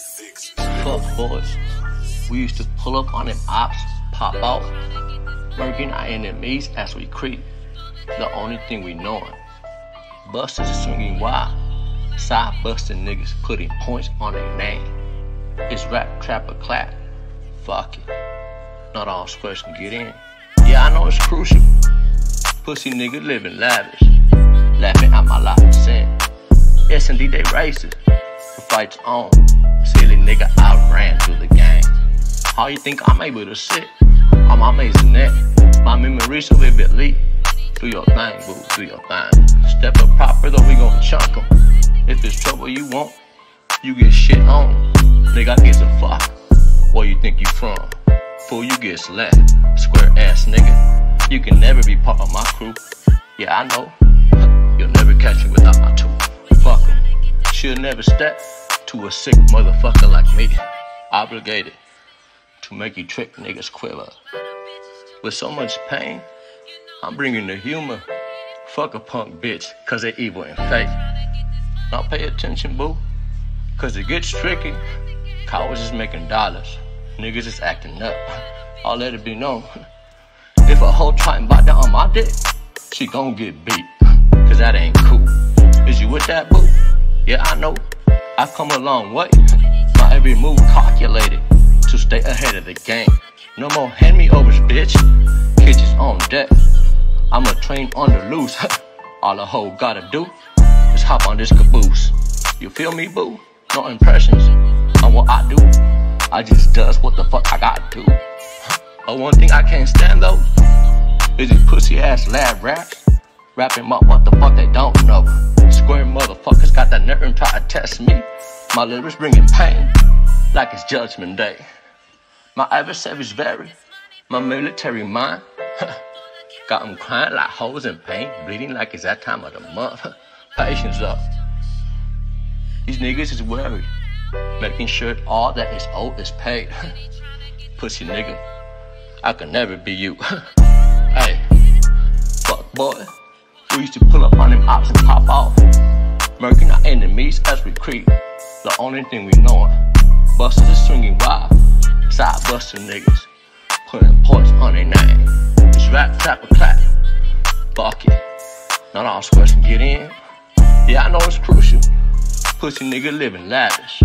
Fuck boys. We used to pull up on them ops, pop off, working our enemies as we creep. The only thing we knowin'. Busters swinging wild. Side busting niggas putting points on their name. It's rap, trap, or clap. Fuck it. Not all squares can get in. Yeah, I know it's crucial. Pussy nigga living lavish. Laughing at my life sin. Yes, indeed, they racist. The fight's on. How you think I'm able to sit? I'm amazing net. My memory so vividly. Do your thing, boo, do your thing. Step up proper, though we gon' chunk 'em. If it's trouble you want, you get shit on. Nigga, I get a fuck. Where you think you from? Fool, you get slapped. Square ass nigga. You can never be part of my crew. Yeah, I know. You'll never catch me without my tool. Fuck 'em. She'll never step to a sick motherfucker like me. Obligated make you trick niggas quiver. With so much pain, I'm bringing the humor. Fuck a punk bitch, cause they evil and fake. Now pay attention, boo, cause it gets tricky. Cowards is making dollars, niggas is acting up. I'll let it be known. If a hoe try and bite down on my dick, she gon' get beat, cause that ain't cool. Is you with that, boo? Yeah, I know. I've come a long way. My every move calculated stay ahead of the game. No more hand me overs, bitch. Kitchens on deck. I'm a train on the loose. All a hoe gotta do is hop on this caboose. You feel me, boo? No impressions on what I do. I just does what the fuck I gotta do. But oh, one thing I can't stand though is these pussy ass lab raps. Rapping about what the fuck they don't know. Square motherfuckers got that nerve and try to test me. My lyrics bringing pain like it's judgment day. My adversaries vary. My military mind got them crying like hoes in pain, bleeding like it's that time of the month. Patience up. These niggas is worried, making sure all that is owed is paid. Pussy nigga, I could never be you. hey, fuck boy. We used to pull up on them ops and pop off, murking our enemies as we creep. The only thing we knowin', busters is swinging wild, side busting niggas, putting points on their name. It's rap, trap, or clap. Fuck it. Not all squares can get in. Yeah, I know it's crucial. Pussy nigga living lavish,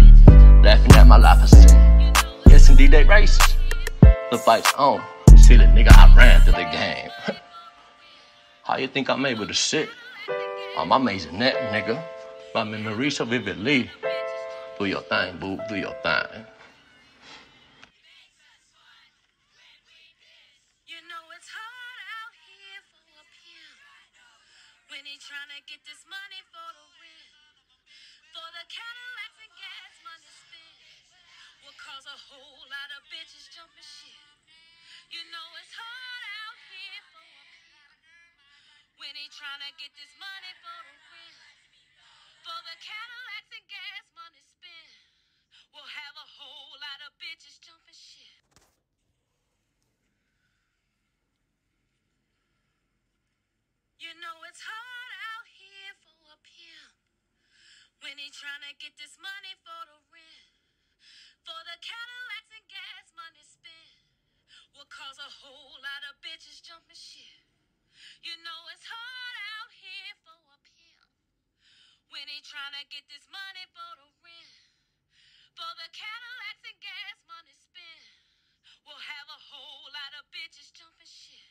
laughing at my life I sin. Yes, indeed, they racist. The fight's on. See the nigga, I ran through the game. How you think I'm able to sit? I'm amazing net, nigga. My memory so vividly. Do your thing, boo. Do your thing. When he tryna get this money for the rent, for the Cadillacs and gas money spent. Will cause a whole lot of bitches jumping shit. You know it's hard out here for a when he tryna get this money for the rent, for the Cadillacs and gas money spent. We'll have a whole lot of bitches jumping shit. You know it's hard out here for a pimp when he trying to get this money for the rent, for the Cadillacs and gas money spent. Will cause a whole lot of bitches jumping shit. You know it's hard out here for a pimp when he trying to get this money for the rent, for the Cadillacs and gas money spent. We'll have a whole lot of bitches jumping shit.